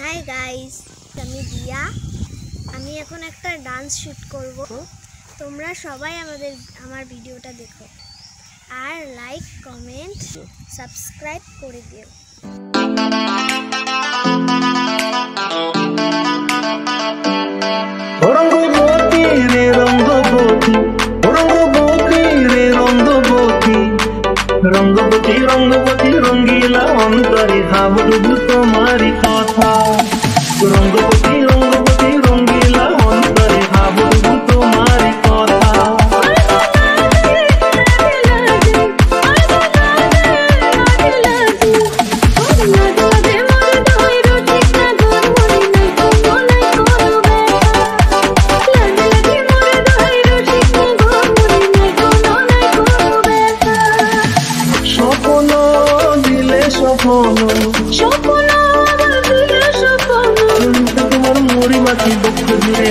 Hi guys আমি দিয়া। আমি এখন একটা ডান্স শ্যুট করব। তোমরা সবাই আমাদের, আমার ভিডিওটা দেখো। আর লাইক কমেন্ট সাবস্ক্রাইব করে দিও। রঙ্গবতী রঙ্গবতী রঙ্গিলা অন্তরে ভাবরু তোমারি কথা। রঙ্গবতী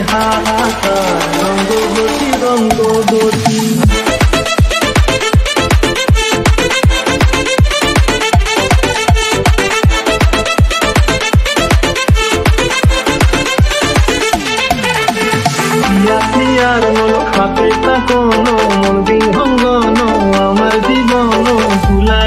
হাহাকার রঙ্গবতী রঙ্গবতী আর মন খাতে কোনো মন বিহঙ্গন আমার জীবন ভুলাই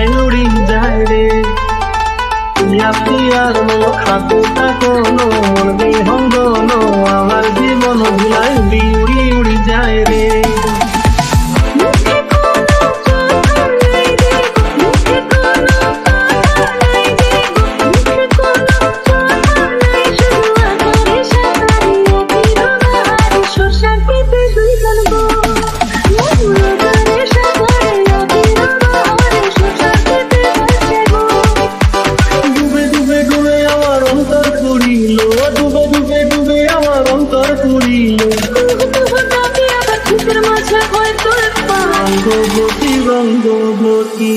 রঙ্গবতী রঙ্গবতী রঙ্গবতী